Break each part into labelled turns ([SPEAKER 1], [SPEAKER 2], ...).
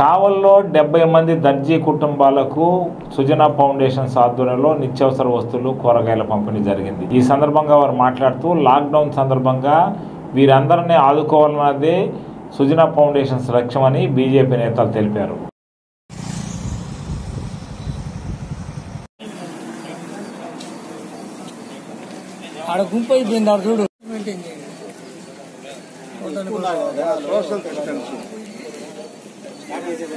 [SPEAKER 1] కావల్లో డెబ్బై మంది దర్జీ కుటుంబాలకు సుజనా ఫౌండేషన్ ఆధ్వర్యంలో నిత్యావసర వస్తువులు కూరగాయల పంపిణీ జరిగింది. ఈ సందర్భంగా వారు మాట్లాడుతూ లాక్డౌన్ సందర్భంగా వీరందరినీ ఆదుకోవాలన్నదే సుజనా ఫౌండేషన్స్ లక్ష్యమని బీజేపీ నేతలు తెలిపారు.
[SPEAKER 2] ఆడ గుంపు అయిపోయింది ఆడ చూడు.
[SPEAKER 3] Okay
[SPEAKER 2] Gracias.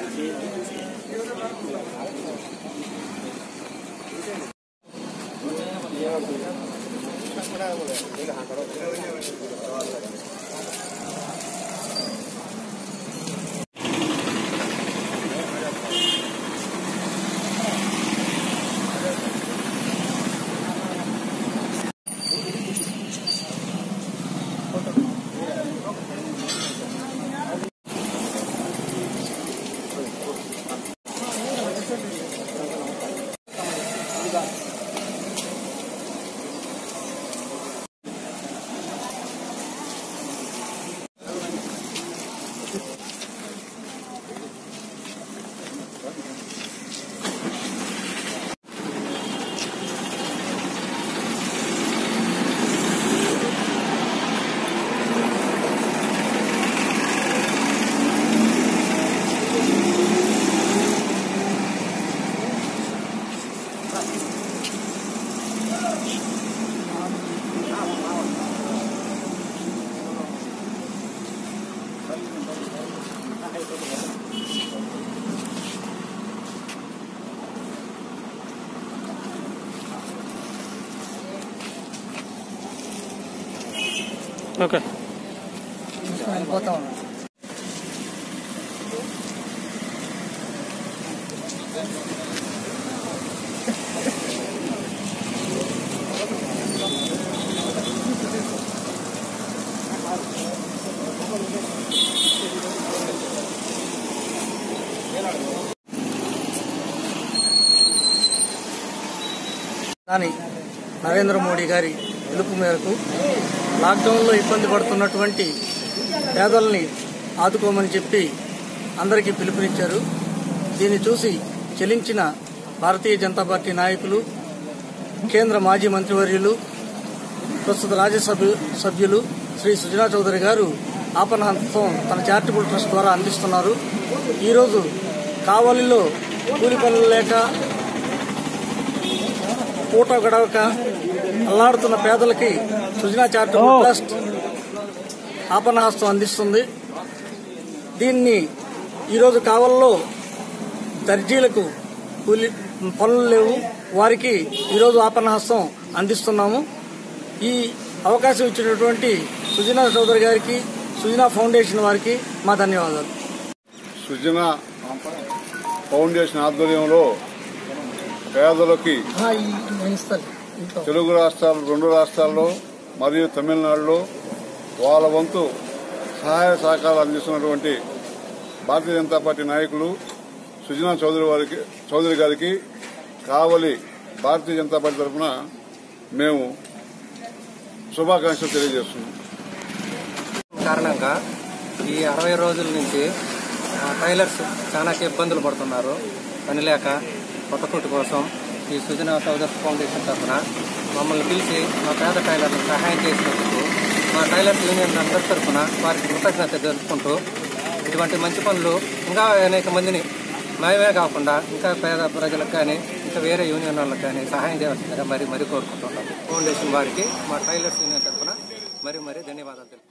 [SPEAKER 2] ఉన్నాడు కానీ నరేంద్ర మోడీ గారి పిలుపు మేరకు లాక్డౌన్లో ఇబ్బంది పడుతున్నటువంటి పేదల్ని ఆదుకోమని చెప్పి అందరికీ పిలుపునిచ్చారు. దీన్ని చూసి చెలించిన భారతీయ జనతా పార్టీ నాయకులు కేంద్ర మాజీ మంత్రివర్యులు ప్రస్తుత రాజ్యసభ సభ్యులు శ్రీ సుజనా చౌదరి గారు ఆపనహంతం తన చారిటబుల్ ట్రస్ట్ ద్వారా అందిస్తున్నారు. ఈరోజు కావలిలో కూలి పనులు లేక పూట గడవక అల్లాడుతున్న పేదలకి సుజనా చారిటబుల్ ట్రస్ట్ ఆపన్నహస్తం అందిస్తుంది. దీన్ని ఈరోజు కావల్లో దర్జీలకు కూలి పనులు లేవు. వారికి ఈరోజు ఆపన్నహస్తం అందిస్తున్నాము. ఈ అవకాశం ఇచ్చినటువంటి సుజనా చౌదరి గారికి సుజనా ఫౌండేషన్ వారికి మా ధన్యవాదాలు.
[SPEAKER 4] సుజన ఫౌండేషన్ ఆధ్వర్యంలో పేదలకి తెలుగు రాష్ట్రాలు రెండు రాష్ట్రాల్లో మరియు తమిళనాడులో వాళ్ళ వంతు సహాయ సహకారాలు అందిస్తున్నటువంటి భారతీయ జనతా పార్టీ నాయకులు సుజనా చౌదరి వారికి చౌదరి గారికి కావలి భారతీయ జనతా పార్టీ తరఫున మేము శుభాకాంక్షలు తెలియజేస్తున్నాం.
[SPEAKER 5] కారణంగా ఈ అరవై రోజుల నుంచి ఆ, టైలర్స్ చాలా ఇబ్బందులు పడుతున్నారు. పని కొత్త కొట్టు కోసం ఈ సుజనా సౌదర్స్ ఫౌండేషన్ తరఫున మమ్మల్ని పిలిచి మా పేద టైలర్లకు సహాయం చేసినందుకు మా టైలర్స్ యూనియన్ అందరి తరఫున వారికి కృతజ్ఞత జరుపుకుంటూ ఇటువంటి మంచి పనులు ఇంకా అనేక మందిని మేమే కాకుండా ఇంకా పేద ప్రజలకు కానీ ఇంకా వేరే యూనియన్ వాళ్ళకి కానీ సహాయం చేయవలసిందిగా మరి మరి కోరుకుంటున్నాం. ఫౌండేషన్ వారికి మా టైలర్స్ యూనియన్ తరఫున మరి మరి ధన్యవాదాలు తెలుపు